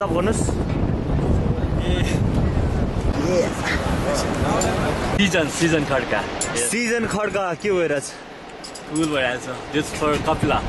भन्नुहोस्। सिजन सिजन खड्का। सिजन खड्का के भइरहेछ? फुल भइरहेछ। Just for Kapila